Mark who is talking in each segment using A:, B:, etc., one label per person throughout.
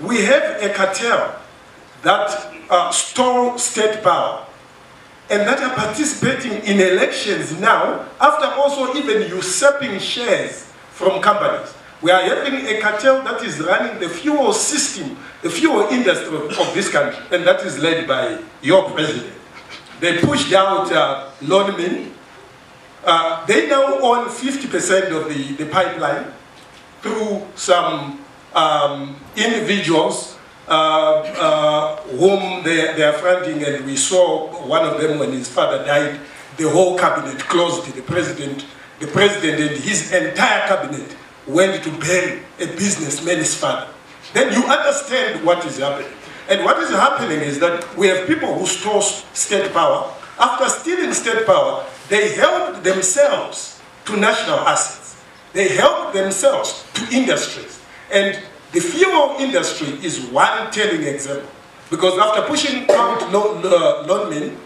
A: we have a cartel that uh, store state power and that are participating in elections now after also even usurping shares from companies. We are having a cartel that is running the fuel system, the fuel industry of this country, and that is led by your president. They pushed out uh. Uh, they now own 50% of the, the pipeline through some um, individuals uh, uh, whom they, they are funding, and we saw one of them when his father died, the whole cabinet closed the president, the president and his entire cabinet went to bury a businessman's father. Then you understand what is happening. And what is happening is that we have people who stole state power. After stealing state power, they helped themselves to national assets. They helped themselves to industries. And the fuel industry is one telling example. Because after pushing out Lonmin,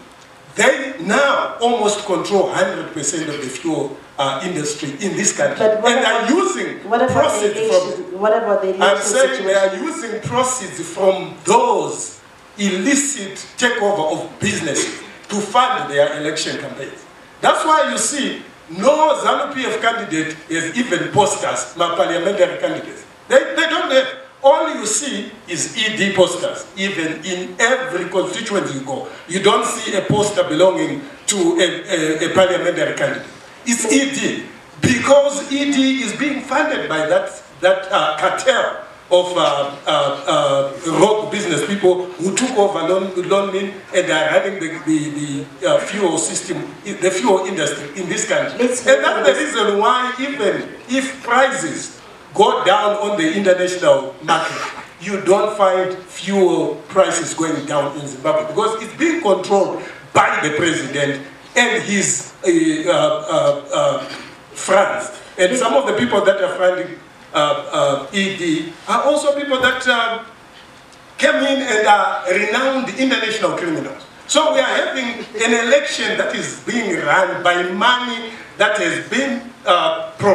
A: they now almost control 100% of the fuel uh, industry in this country. and they are using proceeds from...
B: What about the
A: I'm saying situation? they are using proceeds from those illicit takeover of businesses to fund their election campaigns. That's why you see no ZANU-PF candidate is even posters, my parliamentary candidates. They, they don't all you see is ED posters, even in every constituency you go. You don't see a poster belonging to a, a, a parliamentary candidate. It's ED, because ED is being funded by that, that uh, cartel of uh, uh, uh, rogue business people who took over Lonmin and are having the, the, the uh, fuel system, the fuel industry in this country. and that's the reason why even if prices go down on the international market, you don't find fuel prices going down in Zimbabwe because it's being controlled by the president and his uh, uh, uh, uh friends. And some of the people that are funding uh, uh, ED are also people that came in and are renowned international criminals. So we are having an election that is being run by money that has been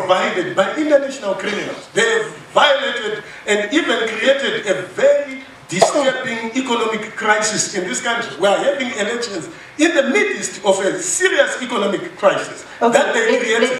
A: provided by international criminals. They have violated and even created a very disturbing economic crisis in this country. We are having elections in the midst of a serious economic crisis okay. that they created.